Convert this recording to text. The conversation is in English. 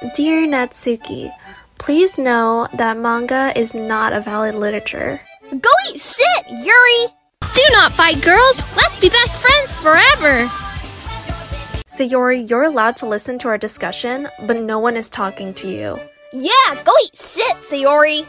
Dear Natsuki, please know that manga is not a valid literature. Go eat shit, Yuri! Do not fight, girls! Let's be best friends forever! Sayori, you're allowed to listen to our discussion, but no one is talking to you. Yeah, go eat shit, Sayori!